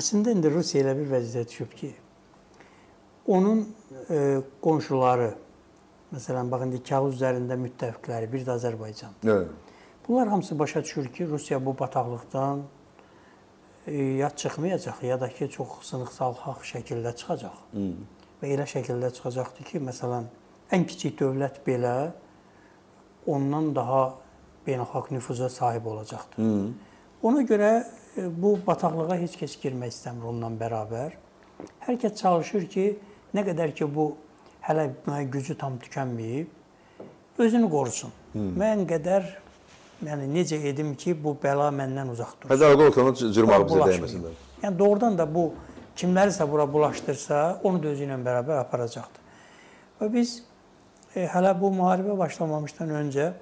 Əslində indi Rusiya elə bir vəziyyətə düşüb ki, onun e, qonşuları, məsələn, bax indi kağız üzərində müttəfiqləri, bir də Azərbaycan. Evet. Bunlar hamısı başa düşür ki, Rusiya bu bataqlıqdan e, ya çıxmayacaq, ya da ki, çox sınıq-salxaq şəkildə çıxacaq. Hı. Və elə şəkildə çıxacaqdır ki, məsələn, ən kiçik dövlət belə ondan daha beynəlxalq nüfuza sahib olacaqdır. Hı. Ona görə e, bu bataqlığa heç kəs girmək istəmir onunla bərabər. Hər kəs çalışır ki, nə qədər ki bu hələ gücü tam tükənməyib, özünü qorusun. Hı. Mən qədər yəni necə edim ki, bu bəla məndən uzaq dursun. Hədə ortana cırmaq bizə dəyməsinlər. Yəni doğrudan da bu kimlərisə bura bulaşdırsa, onu da özü ilə bərabər aparacaqdır. Və biz e, hələ bu müharibə başlamamışdan öncə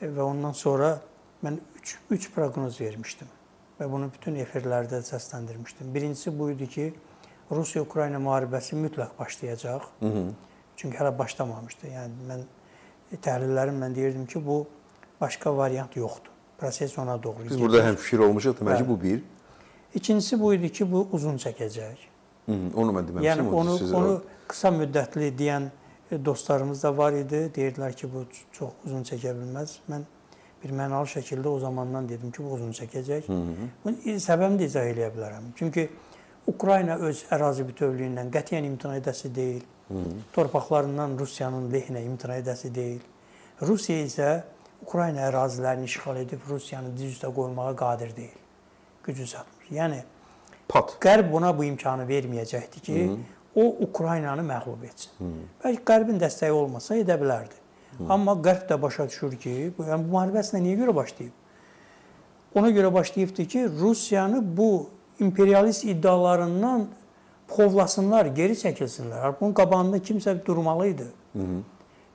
e, və ondan sonra mən 3 3 proqnoz vermişdim və bunu bütün efirlərdə səsləndirmişdim. Birincisi bu idi ki, Rusiya-Ukrayna müharibəsi mütləq başlayacaq. Hı -hı. Çünki hələ başlamamışdı. Yəni mən təhlillərim mən deyirdim ki, bu başqa variant yoxdur. Proses ona doğru gedir. Biz burada həm fikir olmuşuq, demək ki, bu bir. İkincisi bu idi ki, bu uzun çəkəcək. Hı -hı, onu mən deməmişdim. Yəni onu sizə... onu qısa müddətli deyən e, dostlarımız da var idi. Deyirdilər ki, bu çox uzun çəkə bilməz. Mən bir mənalı şəkildə o zamandan dedim ki, bu uzun çəkəcək. Hı -hı. Bunun səbəbini də izah eləyə bilərəm. Çünki Ukrayna öz ərazi bütövlüyündən qətiyyən imtina edəsi deyil. Hı -hı. Torpaqlarından Rusiyanın lehinə imtina edəsi deyil. Rusiya isə Ukrayna ərazilərini işğal edib Rusiyanı diz üstə qoymağa qadir deyil. Gücü çatmır. Yəni Pat. Qərb buna bu imkanı verməyəcəkdi ki, Hı -hı. o Ukraynanı məğlub etsin. Hı -hı. Bəlkə Qərbin dəstəyi olmasa edə bilərdi. Amma Qərb də başa düşür ki, bu yəni bu müharibə əslində niyə görə başlayıb? Ona görə başlayıbdı ki, Rusiyanı bu imperialist iddialarından povlasınlar, geri çəkilsinlər. Bunun qabağında kimsə durmalı idi.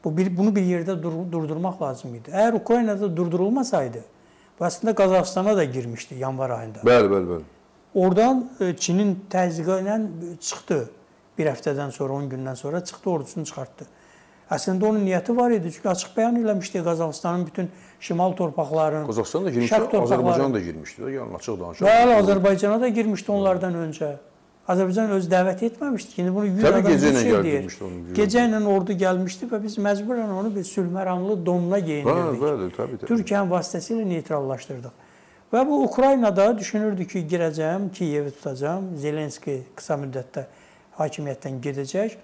Bu bir bunu bir yerdə dur, durdurmaq lazım idi. Əgər Ukraynada durdurulmasaydı, bu əslində Qazaxstana da girmişdi yanvar ayında. Bəli, bəli, bəli. Oradan e, Çinin təzyiqi ilə çıxdı. Bir həftədən sonra, 10 gündən sonra çıxdı, ordusunu çıxartdı. Əslində onun niyyəti var idi. Çünki açıq bəyan eləmişdi Qazaxıstanın bütün şimal torpaqlarının. Qazaxıstan da girmişdi, Azərbaycan da girmişdi. Yəni açıq danışaq. Bəli, Azərbaycana da girmişdi onlardan öncə. Azərbaycan öz dəvət etməmişdi. İndi bunu 100 Təbii adam gecə ilə gəlmişdi onun. Gecə ilə ordu gəlmişdi və biz məcburən onu bir sülhməramlı donuna geyindirdik. Bəli, bəli, təbii, təbii. Türkiyənin vasitəsilə neytrallaşdırdıq. Və bu Ukraynada düşünürdü ki, girəcəm, Kiyevi tutacam, Zelenski qısa müddətdə hakimiyyətdən gedəcək.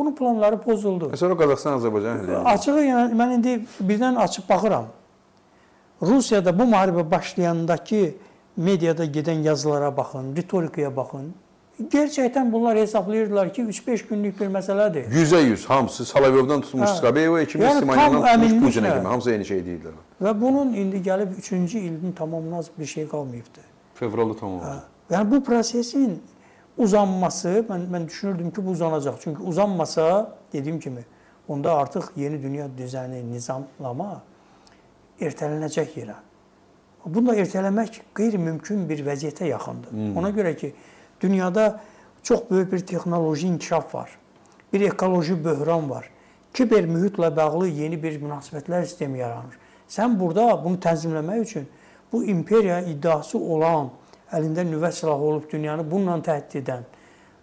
Bunun planları pozuldu. E sonra Qazaxstan Azərbaycan həllə. Açığı yəni mən indi birdən açıb baxıram. Rusiyada bu müharibə başlayandakı mediada gedən yazılara baxın, ritorikaya baxın. Gerçəkdən bunlar hesablayırdılar ki, 3-5 günlük bir məsələdir. 100-ə 100 hamısı Salaviyovdan tutmuş Skabeyeva, kimi yəni, Simonyandan tutmuş Putinə kimi hamısı eyni şey deyirlər. Və bunun indi gəlib 3-cü ilin tamamlanacaq bir şey qalmayıbdı. Fevralda tamamlanacaq. Yəni bu prosesin uzanması, mən mən düşünürdüm ki, bu uzanacaq. Çünki uzanmasa, dediyim kimi, onda artıq yeni dünya düzəni, nizamlama ertələnəcək yerə. Bunu da ertələmək qeyri-mümkün bir vəziyyətə yaxındır. Hmm. Ona görə ki, dünyada çox böyük bir texnoloji inkişaf var. Bir ekoloji böhran var. Kiber mühitlə bağlı yeni bir münasibətlər sistemi yaranır. Sən burada bunu tənzimləmək üçün bu imperiya iddiası olan əlində nüvə silahı olub dünyanı bununla təhdid edən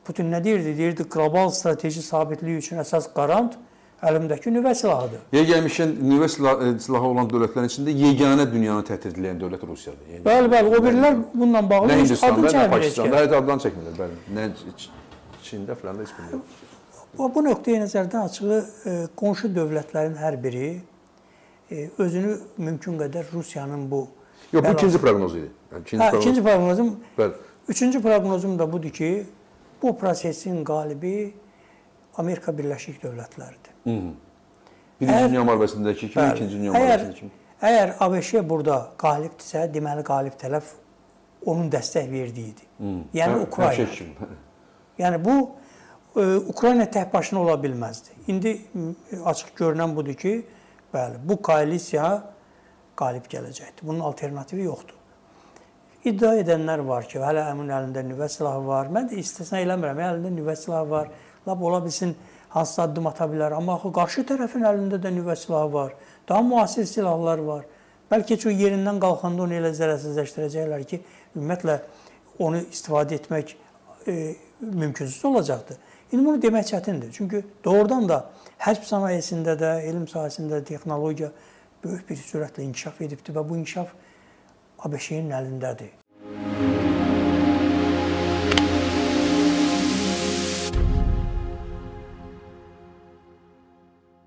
Putin nə deyirdi? Deyirdi qlobal strateji sabitlik üçün əsas qarant əlimdəki nüvə silahıdır. Yer gəlmişkən nüvə silahı, e, silahı olan dövlətlərin içində yeganə dünyanı təhdid edən dövlət Rusiyadır. Yəni, bəli, bəli, o birlər bununla bağlı nə Hindistanda, nə Pakistanda, hətta addan çəkmirlər, bəli. Nə Çində filan da heç bilmirəm. Bu, bu nöqteyi nəzərdən açığı e, qonşu dövlətlərin hər biri e, özünü mümkün qədər Rusiyanın bu Yox, bu ikinci proqnoz idi. Yəni ikinci, hə, proqnoz... ikinci proqnozum. Bəli. Üçüncü proqnozum da budur ki, bu prosesin qalibi Amerika Birləşik Dövlətləridir. Hı -hı. Birinci Dünya müharibəsindəki kimi, ikinci Dünya müharibəsindəki kimi. Əgər ABŞ burada qalibdirsə, deməli qalib tərəf onun dəstək verdiyidir. Yəni hə, Ukrayna. Yəni bu e, Ukrayna tək başına ola bilməzdi. İndi açıq görünən budur ki, bəli, bu koalisiya qalib gələcəkdir. Bunun alternativi yoxdur. İddia edənlər var ki, hələ əmin əlində nüvə silahı var. Mən də istisna eləmirəm. Əlində nüvə silahı var. Lap ola bilsin hansısa addım ata bilər. Amma axı qarşı tərəfin əlində də nüvə silahı var. Daha müasir silahlar var. Bəlkə çox yerindən qalxanda onu elə zərərsizləşdirəcəklər ki, ümumiyyətlə onu istifadə etmək e, mümkünsüz olacaqdır. İndi bunu demək çətindir. Çünki doğrudan da hərb sənayesində də, elm sahəsində də texnologiya böyük bir sürətlə inkişaf edibdir və bu inkişaf ABŞ-nin əlindədir.